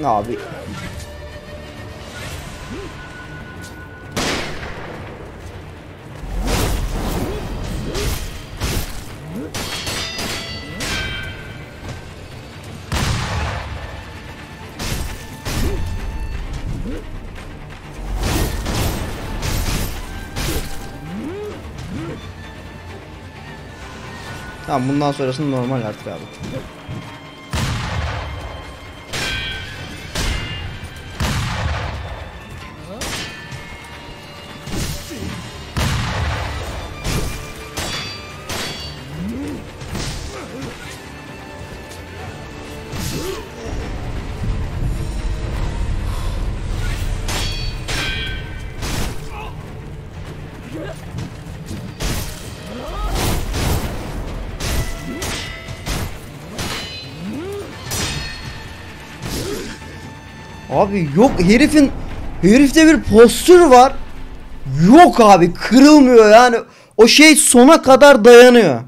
Abi. Tamam bundan sonrası normal artık abi. Abi yok herifin herifte bir postür var. Yok abi kırılmıyor yani. O şey sona kadar dayanıyor.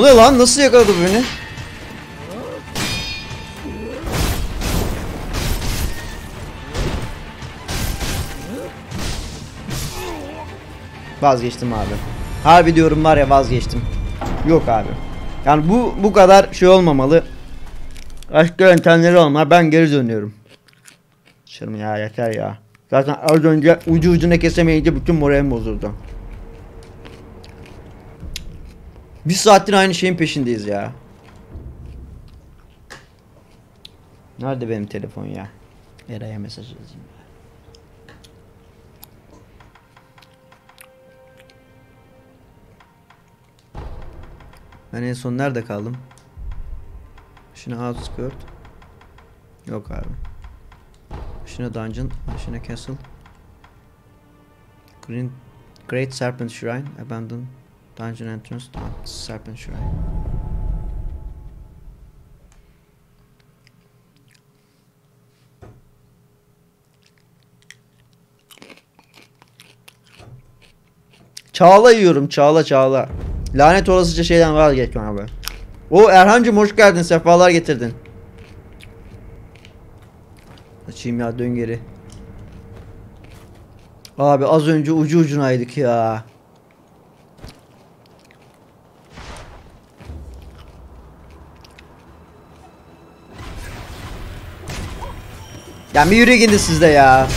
O ne lan nasıl yakaladı beni? Vazgeçtim abi. Harbi diyorum var ya vazgeçtim. Yok abi. Yani bu bu kadar şey olmamalı. Başka yöntemleri olma. Ben geri dönüyorum. Şırım ya yeter ya. Zaten az önce ucu ucuna kesemeyince bütün moralim bozuldu. Bir saattir aynı şeyin peşindeyiz ya. Nerede benim telefon ya? Eray'a mesaj yazayım. Ben en son nerede kaldım? Şuna outskirt. Yok abi. Şuna dungeon, şuna castle. Green Great Serpent Shrine, abandoned Dungeon entrance, Dark Serpent Shrine. Çağla yiyorum çağla çağla. Lanet olasıca şeyden vazgeçme abi. O Erhancım hoş geldin sefalar getirdin. Açayım ya dön geri. Abi az önce ucu ucunaydık ya. Ya bir yürü gidin sizde ya.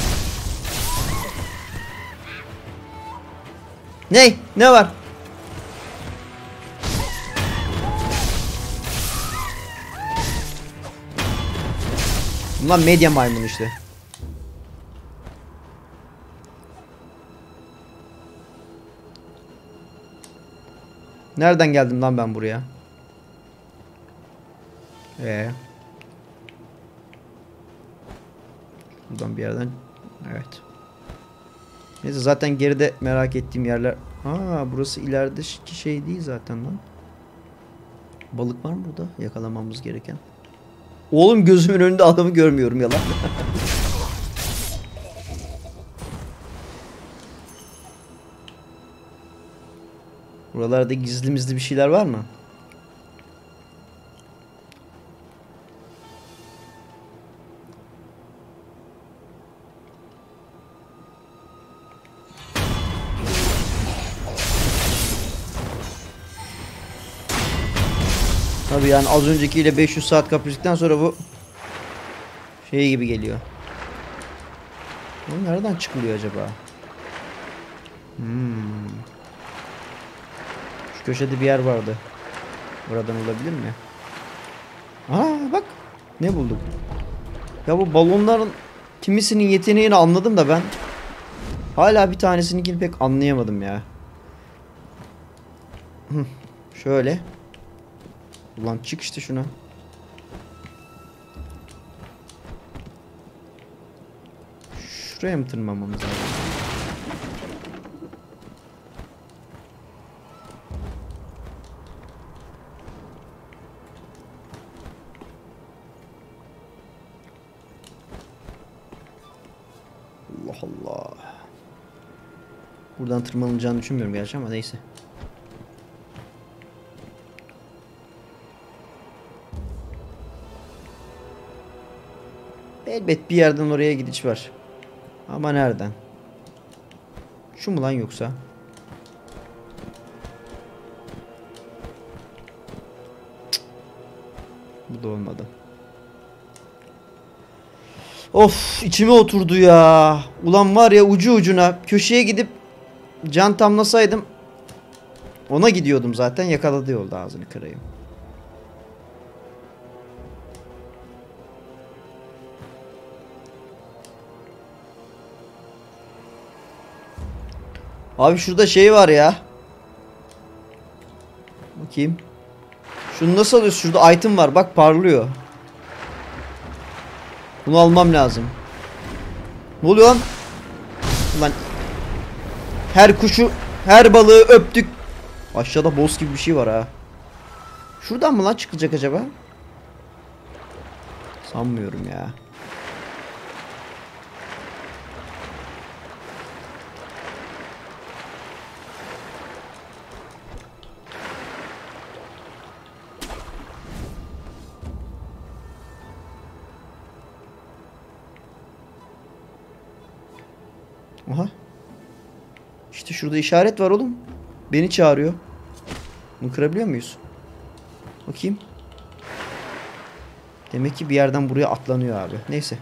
Ne? Ne var? Bunlar medya maymun işte. Nereden geldim lan ben buraya? Ee. Buradan bir yerden. Evet. Neyse zaten geride merak ettiğim yerler. Ha burası ilerideki şey değil zaten lan. Balık var mı burada yakalamamız gereken? Oğlum gözümün önünde adamı görmüyorum yalan. Buralarda gizli bir şeyler var mı? Tabii yani az öncekiyle 500 saat kapıştıktan sonra bu şey gibi geliyor. Bu nereden çıkılıyor acaba? Hmm. Şu köşede bir yer vardı. Buradan olabilir mi? Aa bak ne bulduk. Ya bu balonların kimisinin yeteneğini anladım da ben hala bir tanesininkini pek anlayamadım ya. Şöyle. Ulan çık işte şuna. Şuraya mı tırmanmamız lazım? Allah Allah. Buradan tırmanılacağını düşünmüyorum gerçi ama neyse. Elbet bir yerden oraya gidiş var. Ama nereden? Şu mu lan yoksa? Cık. Bu da olmadı. Of içime oturdu ya. Ulan var ya ucu ucuna köşeye gidip can tamlasaydım ona gidiyordum zaten yakaladı yolda ağzını kırayım. Abi şurada şey var ya. Bakayım. Şunu nasıl alıyorsun? Şurada item var. Bak parlıyor. Bunu almam lazım. Ne oluyor lan? Lan. Her kuşu, her balığı öptük. Aşağıda boss gibi bir şey var ha. Şuradan mı lan çıkacak acaba? Sanmıyorum ya. Şurada işaret var oğlum. Beni çağırıyor. Bunu kırabiliyor muyuz? Bakayım. Demek ki bir yerden buraya atlanıyor abi. Neyse.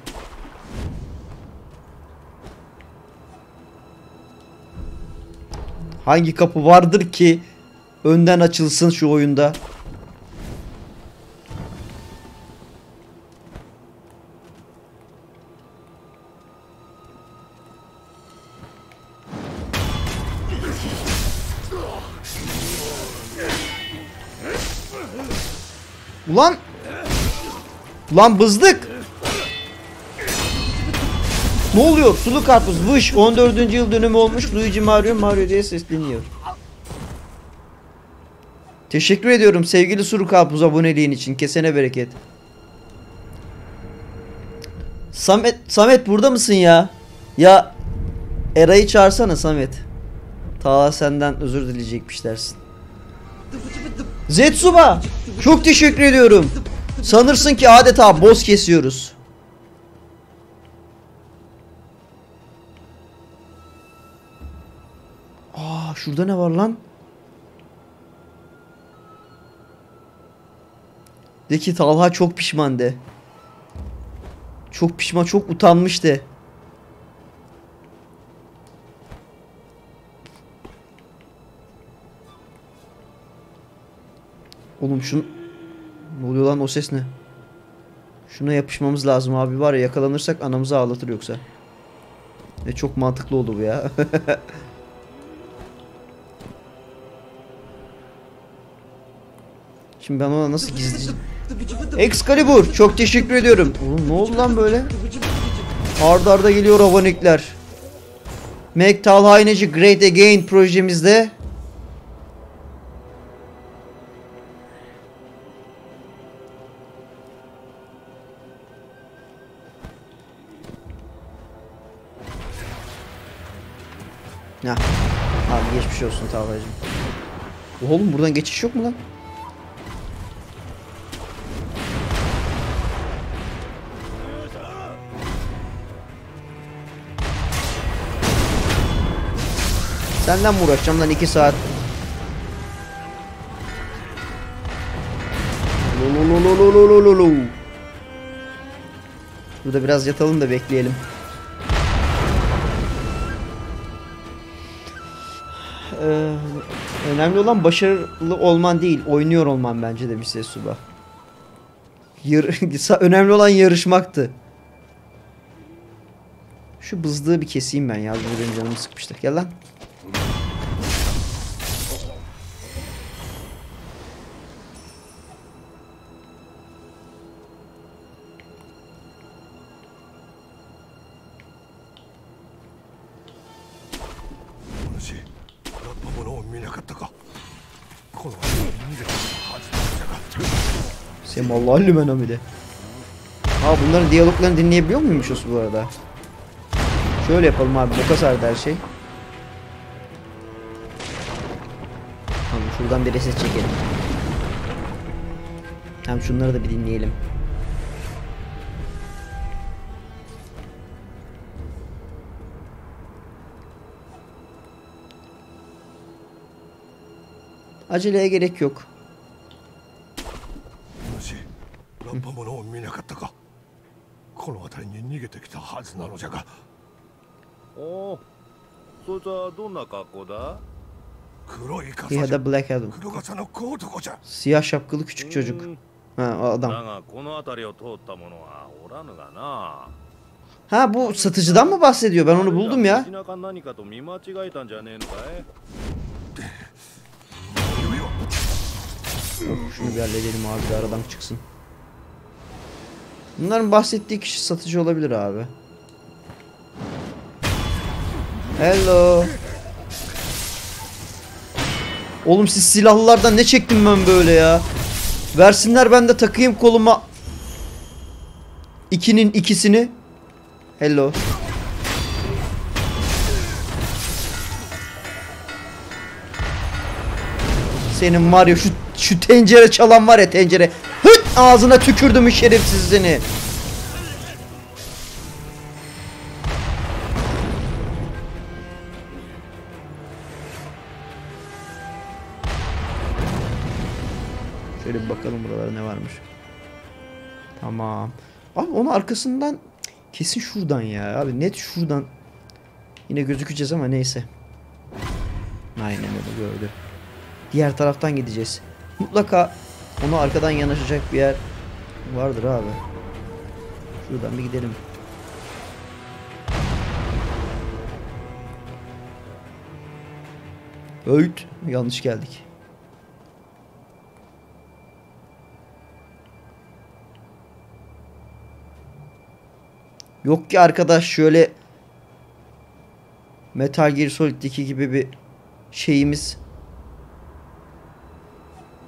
Hangi kapı vardır ki önden açılsın şu oyunda? Ulan! Ulan bızdık! Ne oluyor? Sulu karpuz. Vış. 14. yıl dönümü olmuş. Luigi Mario Mario diye sesleniyor. Teşekkür ediyorum sevgili Sulu karpuz aboneliğin için. Kesene bereket. Samet, Samet burada mısın ya? Ya Eray'ı çağırsana Samet. Tala senden özür dileyecekmiş dersin. Zetsuba çok teşekkür ediyorum. Sanırsın ki adeta boss kesiyoruz. Aa şurada ne var lan? De ki Talha çok pişman de. Çok pişman, çok utanmış de. Oğlum şun... Ne oluyor lan o ses ne? Şuna yapışmamız lazım abi var ya yakalanırsak anamızı ağlatır yoksa. Ne çok mantıklı oldu bu ya. Şimdi ben ona nasıl gizli... Excalibur çok teşekkür ediyorum. Oğlum ne oldu lan böyle? Arda arda geliyor abonelikler. Make Talha İneci Great Again projemizde Ya. Abi geçmiş olsun Talha'cığım. Oğlum buradan geçiş yok mu lan? Senden mi uğraşacağım lan 2 saat? Lululululululu. Burada biraz yatalım da bekleyelim. Ee, önemli olan başarılı olman değil, oynuyor olman bence demiş Sesuba. Yar önemli olan yarışmaktı. Şu bızdığı bir keseyim ben ya. Bu benim canımı sıkmıştı. Gel lan. Semallahu men hamide. Aa bunların diyaloglarını dinleyebiliyor muymuşuz bu arada? Şöyle yapalım abi. Boka sardı her şey. Tamam şuradan bir reset çekelim. Hem şunları da bir dinleyelim. Aceleye gerek yok. ya da Black Adam. Siyah şapkalı küçük çocuk. Ha o adam. Ha bu satıcıdan mı bahsediyor? Ben onu buldum ya. Şunu bir halledelim abi de aradan çıksın. Bunların bahsettiği kişi satıcı olabilir abi. Hello. Oğlum siz silahlılardan ne çektim ben böyle ya? Versinler ben de takayım koluma. İkinin ikisini. Hello. Senin var ya şu şu tencere çalan var ya tencere. Hıt ağzına tükürdüm şerefsiz. Şöyle bir bakalım buralarda ne varmış. Tamam. Abi onun arkasından kesin şuradan ya. Abi net şuradan. Yine gözükeceğiz ama neyse. Aynen öyle gördü. Diğer taraftan gideceğiz. Mutlaka ona arkadan yanaşacak bir yer vardır abi. Şuradan bir gidelim. Öğüt. Yanlış geldik. Yok ki arkadaş şöyle Metal Gear Solid 2 gibi bir şeyimiz.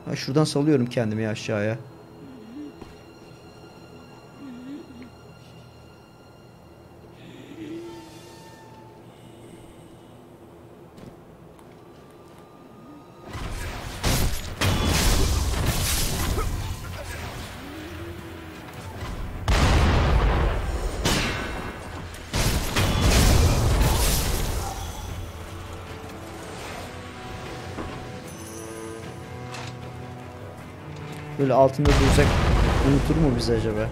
Ha, şuradan salıyorum kendimi aşağıya. Böyle altında dursak unutur mu bizi acaba?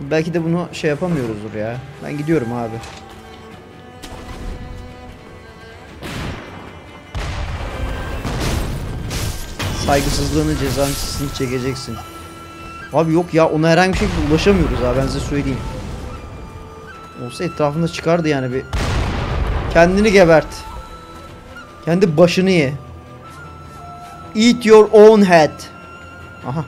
Belki de bunu şey yapamıyoruzdur ya. Ben gidiyorum abi. Saygısızlığını cezasını çekeceksin. Abi yok ya ona herhangi bir şekilde ulaşamıyoruz abi ben size söyleyeyim. Olsa etrafında çıkardı yani bir. Kendini gebert. Kendi başını ye. Eat your own head. Aha.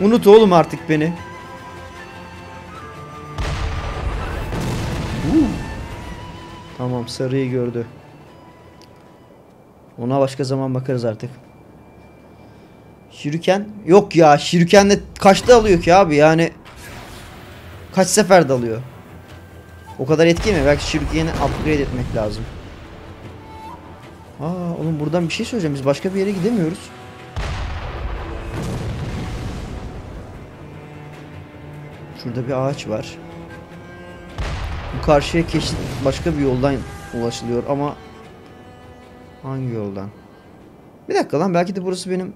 Unut oğlum artık beni. Huu. Tamam sarıyı gördü. Ona başka zaman bakarız artık. Şirken? Yok ya Şirken de kaçta alıyor ki abi yani. Kaç sefer dalıyor? O kadar etki mi? Belki Şirken'i upgrade etmek lazım. Oğlum buradan bir şey söyleyeceğim. Biz başka bir yere gidemiyoruz. Şurada bir ağaç var. Bu karşıya keşit başka bir yoldan ulaşılıyor ama hangi yoldan? Bir dakika lan belki de burası benim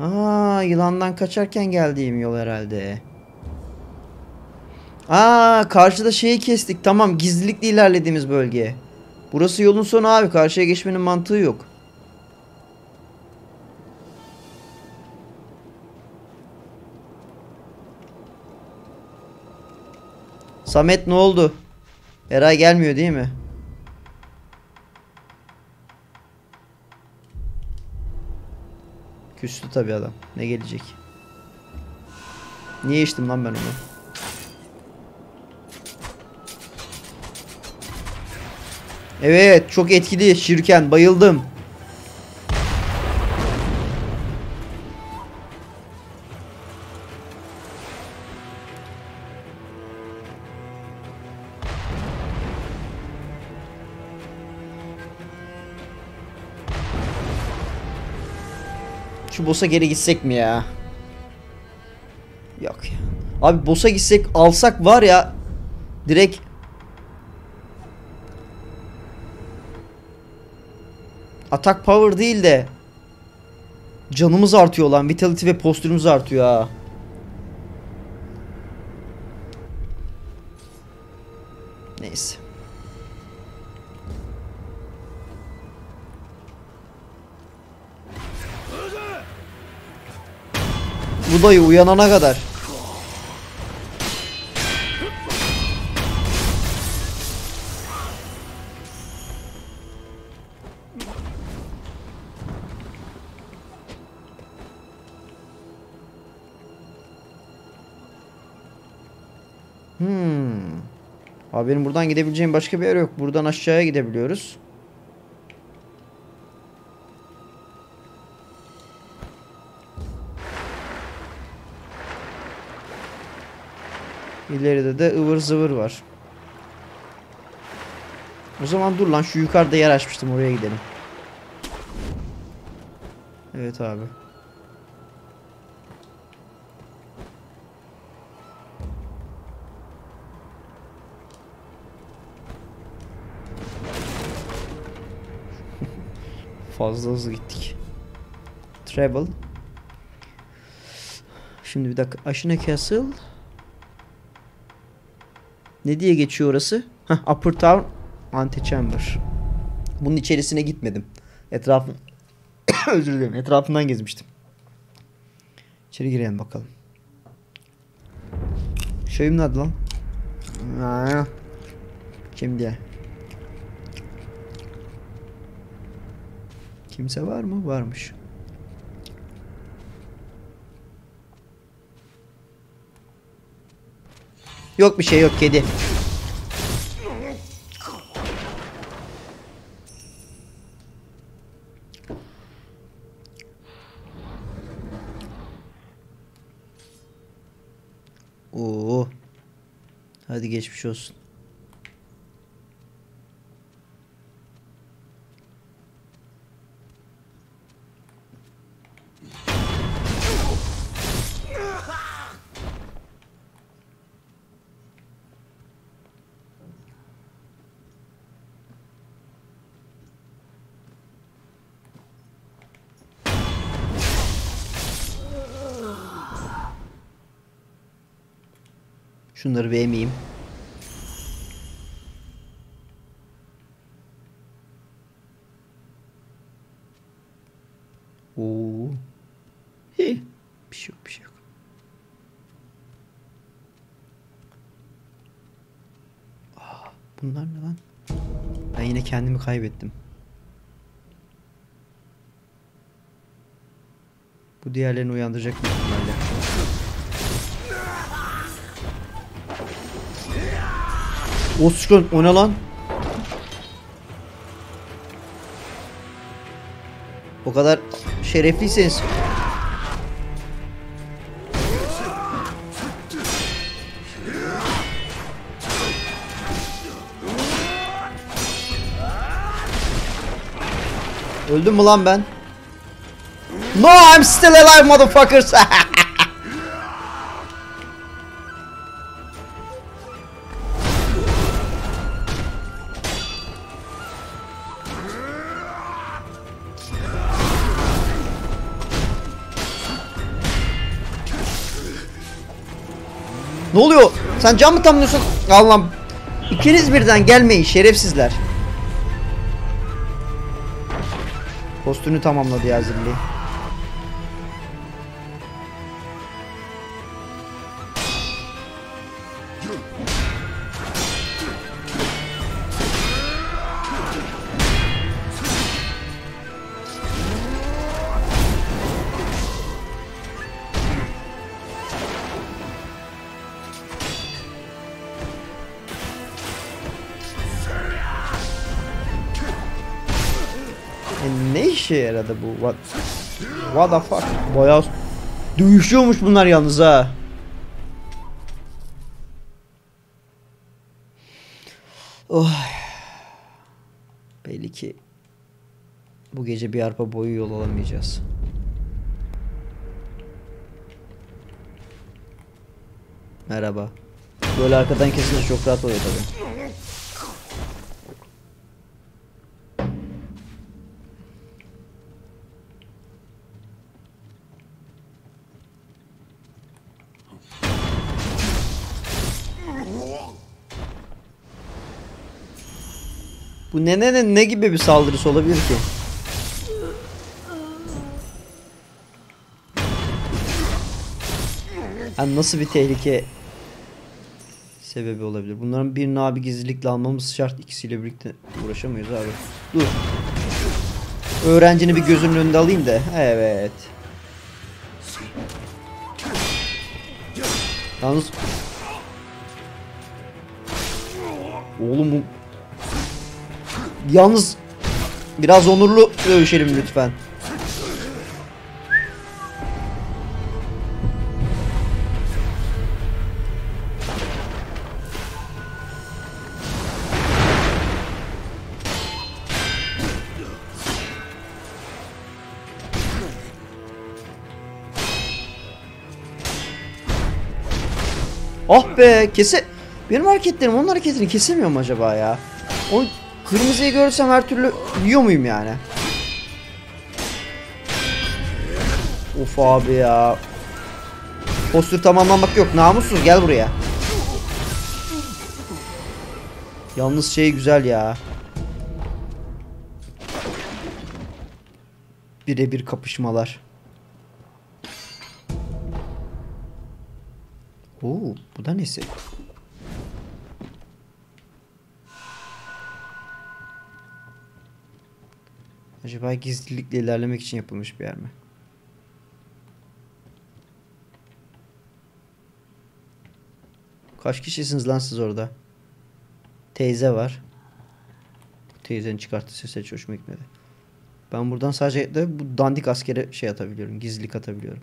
Aa yılandan kaçarken geldiğim yol herhalde. Aa karşıda şeyi kestik. Tamam gizlilikle ilerlediğimiz bölge. Burası yolun sonu abi. Karşıya geçmenin mantığı yok. Samet ne oldu? Eray gelmiyor değil mi? Küstü tabi adam. Ne gelecek? Niye içtim lan ben onu? Evet çok etkili Şirken bayıldım. Şu boss'a geri gitsek mi ya? Yok ya. Abi boss'a gitsek alsak var ya direkt Atak power değil de canımız artıyor lan. Vitality ve postürümüz artıyor ha. Neyse. Bu dayı uyanana kadar. Benim buradan gidebileceğim başka bir yer yok. Buradan aşağıya gidebiliyoruz. İleride de ıvır zıvır var. O zaman dur lan şu yukarıda yer açmıştım oraya gidelim. Evet abi. Fazla hızlı gittik. Travel. Şimdi bir dakika. Aşina Castle. Ne diye geçiyor orası? Heh, Upper Town Antechamber. Bunun içerisine gitmedim. Etrafı özür dilerim. Etrafından gezmiştim. İçeri girelim bakalım. Şeyim ne adı lan? Aa, Şimdi. Kimse var mı? Varmış. Yok bir şey yok kedi. Oo. Hadi geçmiş olsun. Şunları bir emeyim. Oo. İyi. Bir şey yok, bir şey yok. Aa, bunlar ne lan? Ben yine kendimi kaybettim. Bu diğerlerini uyandıracak ihtimalle. Oscar o ne lan? O kadar şerefliyseniz Öldüm mü lan ben? No, I'm still alive motherfuckers. ne oluyor? Sen can mı tamlıyorsun? Allah'ım. İkiniz birden gelmeyin şerefsizler. Postunu tamamladı ya zilli. Yaradı bu? What, what the fuck? Bayağı dövüşüyormuş bunlar yalnız ha. Oh. Belli ki bu gece bir arpa boyu yol alamayacağız. Merhaba. Böyle arkadan kesince çok rahat oluyor tabii. Bu nenenin ne gibi bir saldırısı olabilir ki? Yani nasıl bir tehlike sebebi olabilir? Bunların birini abi gizlilikle almamız şart. İkisiyle birlikte uğraşamayız abi. Dur. Öğrencini bir gözümün önünde alayım da. Evet. Yalnız Oğlum bu Yalnız biraz onurlu dövüşelim lütfen. Ah be kese benim hareketlerim onun hareketini kesemiyor mu acaba ya? O kırmızıyı görsem her türlü yiyor muyum yani? Of abi ya. Postür tamamlamak yok. Namussuz gel buraya. Yalnız şey güzel ya. Birebir kapışmalar. Oo, bu da nesi? Acaba gizlilikle ilerlemek için yapılmış bir yer mi? Kaç kişisiniz lan siz orada? Teyze var. Bu teyzenin çıkarttığı ses hiç hoşuma gitmedi. Ben buradan sadece de bu dandik askere şey atabiliyorum. Gizlilik atabiliyorum.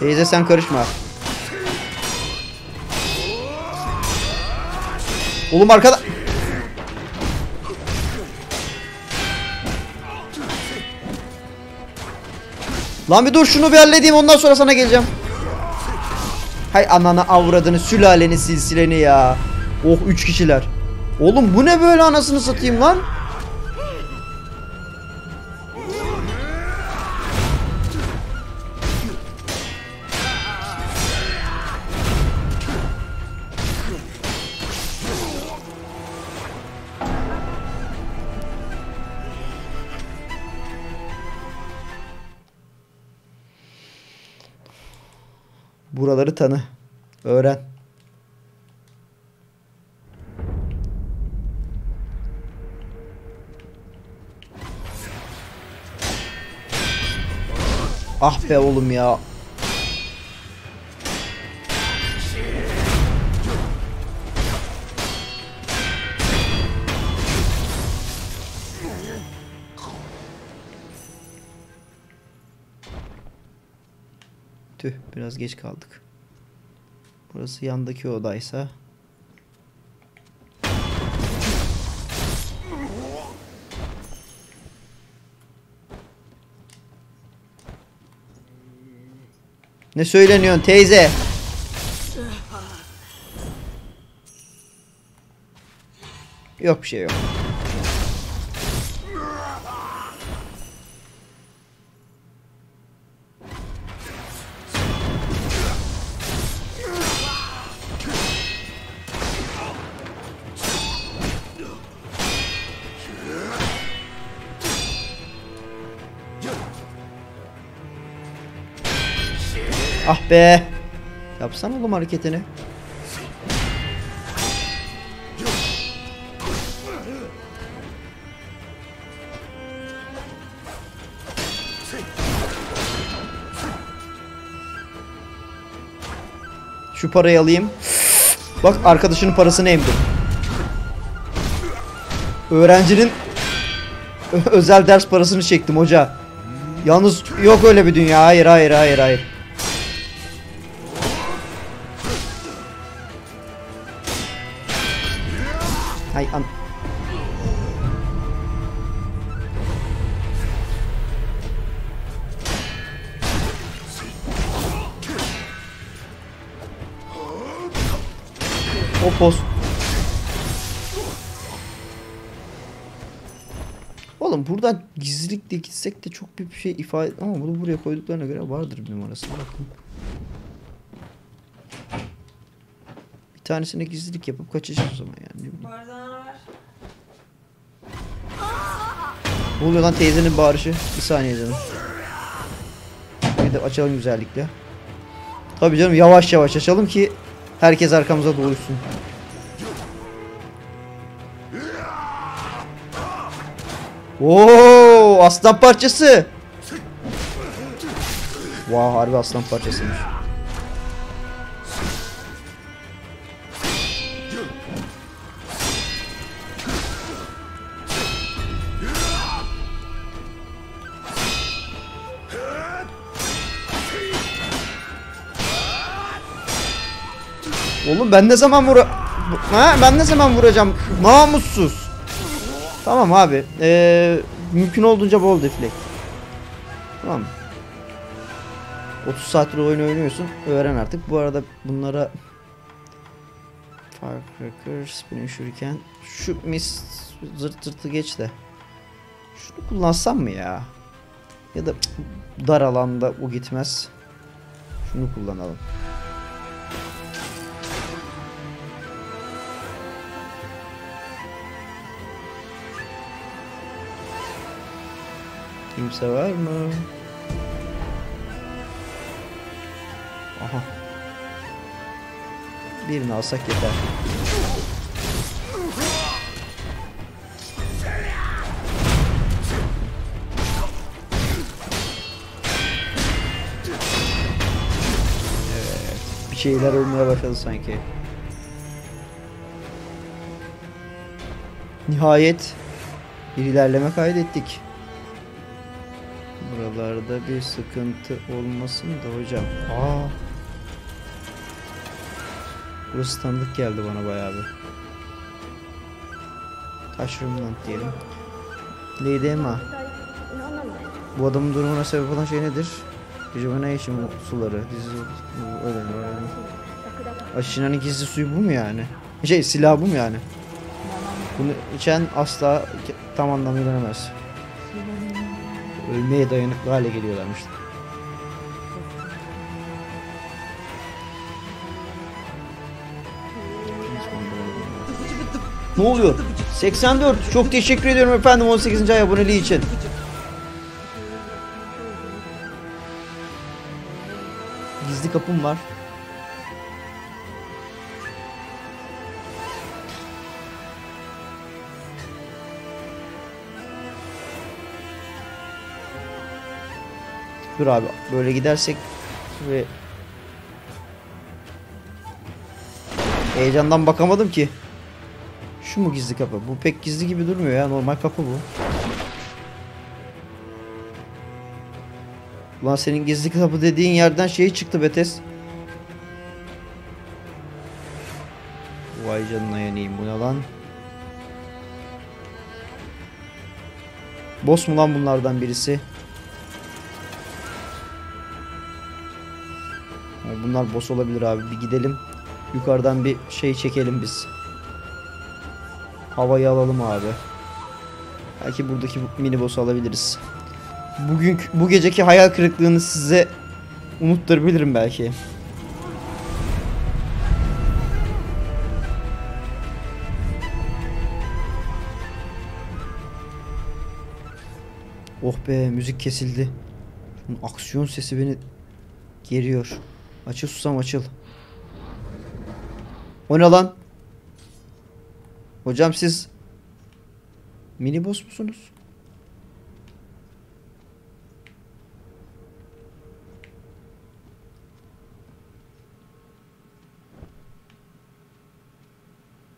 Teyze sen karışma. Oğlum arkada. Lan bir dur şunu bir halledeyim ondan sonra sana geleceğim. Hay anana avradını sülaleni silsileni ya. Oh 3 kişiler. Oğlum bu ne böyle anasını satayım lan? Buraları tanı. Öğren. Ah be oğlum ya. Tüh biraz geç kaldık. Burası yandaki odaysa. Ne söyleniyorsun teyze? Yok bir şey yok. be. Yapsana oğlum hareketini. Şu parayı alayım. Bak arkadaşının parasını emdi. Öğrencinin özel ders parasını çektim hoca. Yalnız yok öyle bir dünya. Hayır hayır hayır hayır. Hay an O post. Oğlum buradan gizlilikle gitsek de çok bir şey ifade ama bunu buraya koyduklarına göre vardır bir numarası. Bakın. Bir tanesine gizlilik yapıp kaçacağız o zaman yani. Ne oluyor lan teyzenin bağırışı? Bir saniye canım. Bir de açalım güzellikle. Tabii canım yavaş yavaş açalım ki herkes arkamıza doğrulsun. Oo, aslan parçası. Vay harbi aslan parçasıymış. Oğlum ben ne zaman vura... Ha ben ne zaman vuracağım? Namussuz. Tamam abi. Ee, mümkün olduğunca bol deflek. Tamam. 30 saattir oyun oynuyorsun. Öğren artık. Bu arada bunlara Firecracker, Spinning Shuriken Şu mis zırt zırtı geç de Şunu kullansam mı ya? Ya da dar alanda o gitmez. Şunu kullanalım. Kimse var mı? Aha. Birini alsak yeter. Evet. Bir şeyler olmaya başladı sanki. Nihayet bir ilerleme kaydettik. Buralarda bir sıkıntı olmasın da hocam. Aa. Burası tanıdık geldi bana bayağı bir. Taşrımdan diyelim. Lady Emma. Bu adamın durumuna sebep olan şey nedir? Rejuvenation suları. Dizi öyle öyle. Aşinanın gizli suyu bu mu yani? Şey silah bu mu yani? Bunu içen asla tam anlamıyla ölemez. Ölmeye dayanıklı hale geliyorlarmış. Ne oluyor? 84. Çok teşekkür ediyorum efendim 18. ay aboneliği için. Gizli kapım var. Dur abi böyle gidersek ve heyecandan bakamadım ki. Şu mu gizli kapı? Bu pek gizli gibi durmuyor ya. Normal kapı bu. Ulan senin gizli kapı dediğin yerden şey çıktı Betes. Vay canına yanayım bu ne lan? Boss mu lan bunlardan birisi? Bunlar boss olabilir abi. Bir gidelim. Yukarıdan bir şey çekelim biz. Havayı alalım abi. Belki buradaki bu mini boss'u alabiliriz. Bugün bu geceki hayal kırıklığını size unutturabilirim belki. Oh be müzik kesildi. Şunun aksiyon sesi beni geriyor. Açıl susam açıl. O ne lan? Hocam siz mini boss musunuz?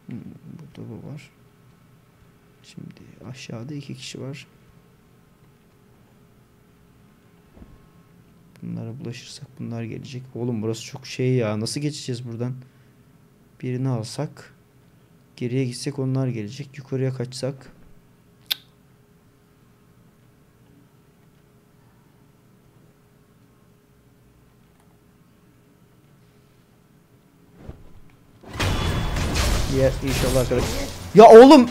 Hmm, burada bu var. Şimdi aşağıda iki kişi var. Bunlara bulaşırsak bunlar gelecek. Oğlum burası çok şey ya. Nasıl geçeceğiz buradan? Birini alsak. Geriye gitsek onlar gelecek. Yukarıya kaçsak. Ya inşallah arkadaş. Ya oğlum.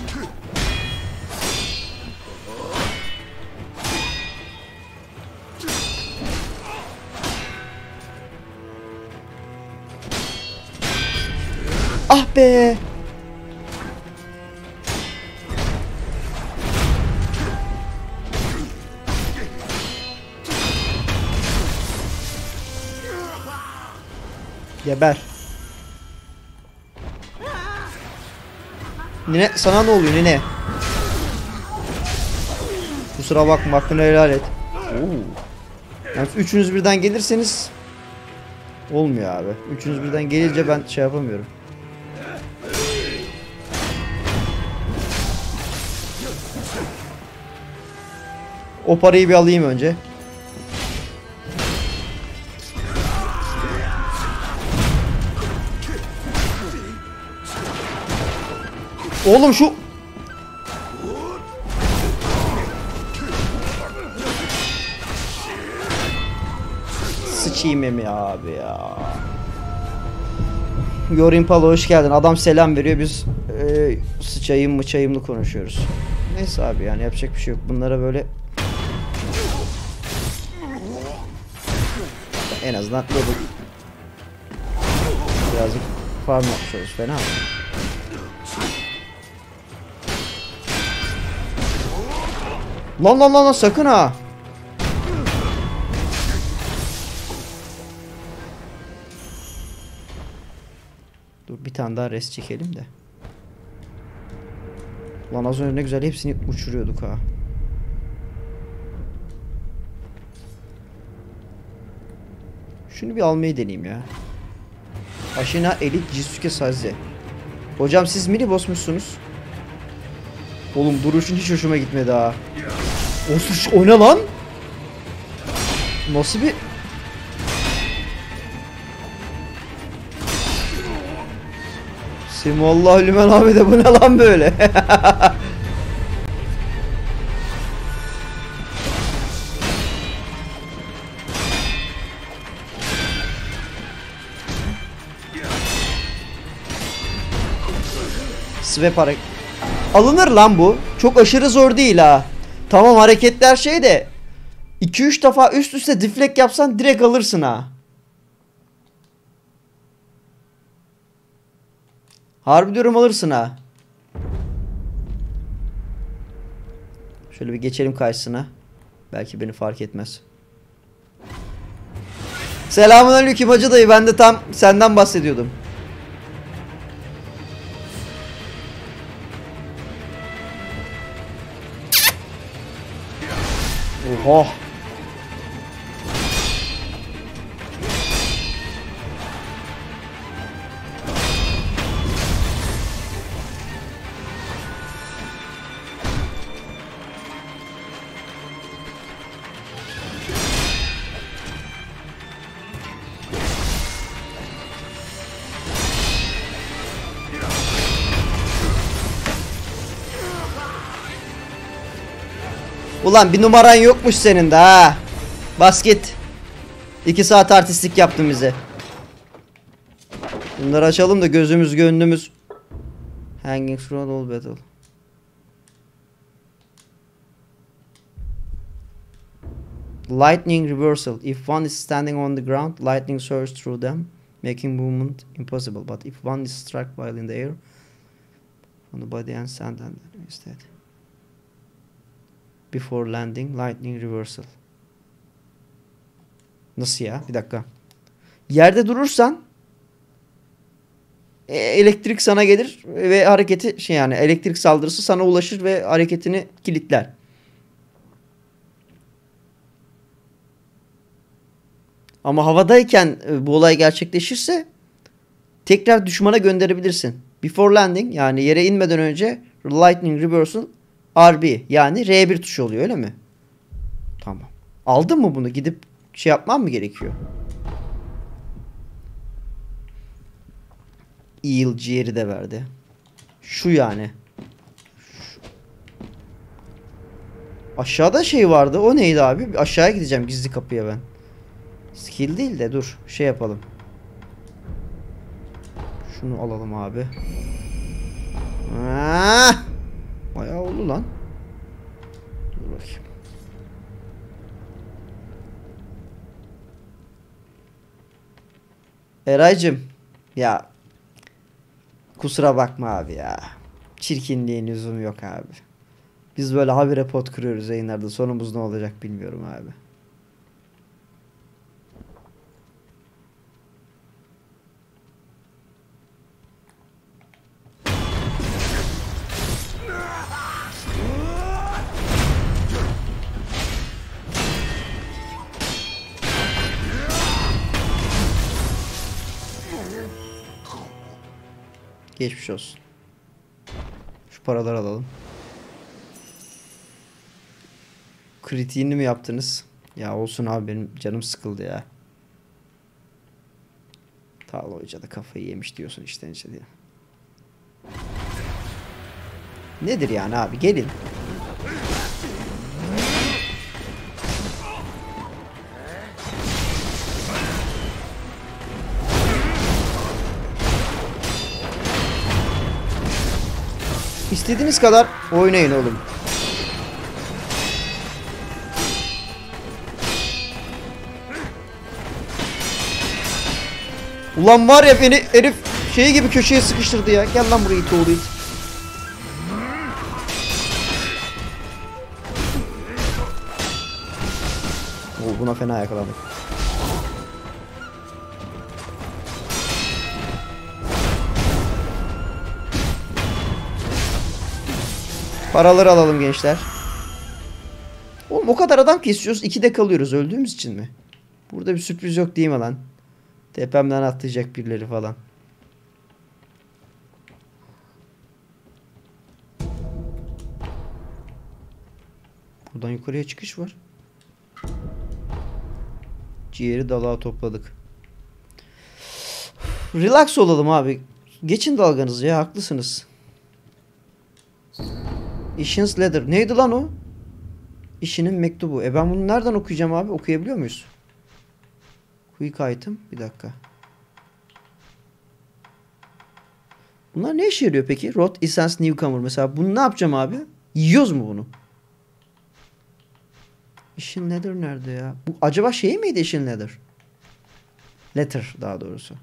Be. Geber. Nine sana ne oluyor nine? Kusura bakma hakkını helal et. Oo. Yani üçünüz birden gelirseniz olmuyor abi. Üçünüz birden gelince ben şey yapamıyorum. O parayı bir alayım önce. Oğlum şu Sıçayım emi abi ya. Yorin Palo hoş geldin. Adam selam veriyor. Biz e, sıçayım mıçayımlı konuşuyoruz. Neyse abi yani yapacak bir şey yok. Bunlara böyle en azından level birazcık farm yapmış oluruz. Fena mı? Lan lan lan lan sakın ha. Dur bir tane daha res çekelim de. Lan az önce ne güzel hepsini uçuruyorduk ha. Şunu bir almayı deneyeyim ya. Aşina Elit Jisuke Saze. Hocam siz mini bossmuşsunuz. Oğlum duruşun hiç hoşuma gitmedi ha. O suç o ne lan? Nasıl bir... Simallah lümen abi de bu ne lan böyle? Swap hareket. Alınır lan bu. Çok aşırı zor değil ha. Tamam hareketler şey de 2-3 defa üst üste deflect yapsan direkt alırsın ha. Harbi diyorum alırsın ha. Şöyle bir geçelim karşısına. Belki beni fark etmez. Selamünaleyküm hacı dayı. Ben de tam senden bahsediyordum. 어. Ulan bir numaran yokmuş senin de ha. Bas git. İki saat artistlik yaptın bize. Bunları açalım da gözümüz gönlümüz. Hanging from all battle. Lightning reversal. If one is standing on the ground, lightning surges through them, making movement impossible. But if one is struck while in the air, on the body and sand and instead. Before landing, lightning reversal. Nasıl ya? Bir dakika. Yerde durursan e, elektrik sana gelir ve hareketi şey yani elektrik saldırısı sana ulaşır ve hareketini kilitler. Ama havadayken e, bu olay gerçekleşirse tekrar düşmana gönderebilirsin. Before landing yani yere inmeden önce lightning reversal RB yani R1 tuşu oluyor öyle mi? Tamam. Aldın mı bunu? Gidip şey yapmam mı gerekiyor? Eel ciğeri de verdi. Şu yani. Aşağıda şey vardı. O neydi abi? Aşağıya gideceğim gizli kapıya ben. Skill değil de dur. Şey yapalım. Şunu alalım abi. Ah! Bayağı oldu lan. Dur bakayım. Eraycım ya kusura bakma abi ya. Çirkinliğin lüzumu yok abi. Biz böyle habire pot kırıyoruz yayınlarda. Sonumuz ne olacak bilmiyorum abi. Geçmiş olsun. Şu paraları alalım. Kritiğini mi yaptınız? Ya olsun abi benim canım sıkıldı ya. Tağla Hoca da kafayı yemiş diyorsun işten içe diye. Nedir yani abi gelin. İstediğiniz kadar oynayın oğlum. Ulan var ya beni herif şey gibi köşeye sıkıştırdı ya. Gel lan buraya it oğlu it. Oo, buna fena yakalandık. Paraları alalım gençler. Oğlum o kadar adam kesiyoruz. ikide kalıyoruz. Öldüğümüz için mi? Burada bir sürpriz yok değil mi lan? Tepemden atlayacak birileri falan. Buradan yukarıya çıkış var. Ciğeri dalağa topladık. Relax olalım abi. Geçin dalganızı ya haklısınız. İşiniz leather. Neydi lan o? İşinin mektubu. E ben bunu nereden okuyacağım abi? Okuyabiliyor muyuz? Quick item. Bir dakika. Bunlar ne işe yarıyor peki? Rot Essence Newcomer mesela. Bunu ne yapacağım abi? Yiyoruz mu bunu? İşin nedir nerede ya? Bu acaba şey miydi işin nedir? Letter daha doğrusu.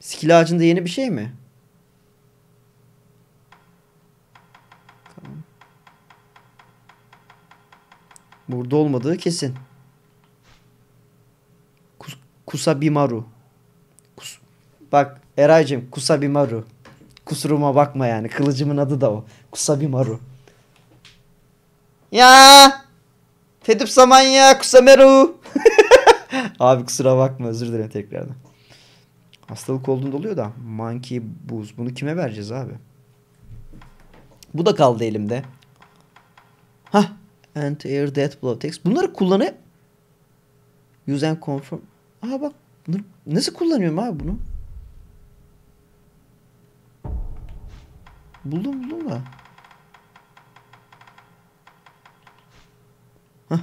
Skill ağacında yeni bir şey mi? Burada olmadığı kesin. Kus Kusabimaru. Kus Bak Eraycığım Kusabimaru. Kusuruma bakma yani. Kılıcımın adı da o. Kusabimaru. Ya! Fedip Samanya Kusameru. Abi kusura bakma özür dilerim tekrardan. Hastalık olduğunda oluyor da. Monkey Booze. Bunu kime vereceğiz abi? Bu da kaldı elimde. Hah. Anti-air death blow text. Bunları kullanı Use and confirm. Aha bak. Nasıl kullanıyorum abi bunu? Buldum buldum da. Hah.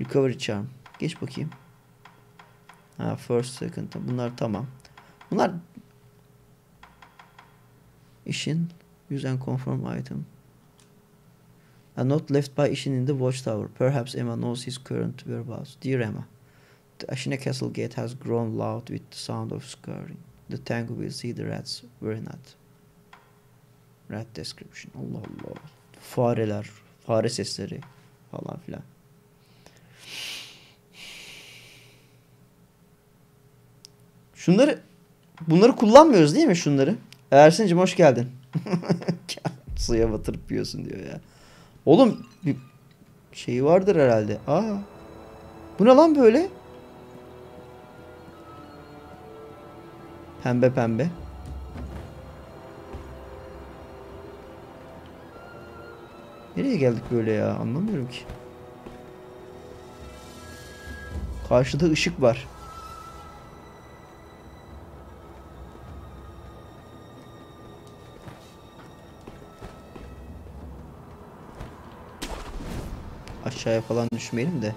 Recovery charm. Geç bakayım. Ha first second. Bunlar tamam. Bunlar işin use and confirm item. A note left by Ishin in the watchtower. Perhaps Emma knows his current whereabouts. Dear Emma, the Ashina Castle gate has grown loud with the sound of scurrying. The tango will see the rats. Very not. Rat description. Allah Allah. Fareler, fare sesleri falan filan. Şunları bunları kullanmıyoruz değil mi şunları? Ersin'cim hoş geldin. Suya batırıp yiyorsun diyor ya. Oğlum bir şey vardır herhalde. Aa. Bu ne lan böyle? Pembe pembe. Nereye geldik böyle ya? Anlamıyorum ki. Karşıda ışık var. Aşağıya falan düşmeyelim de.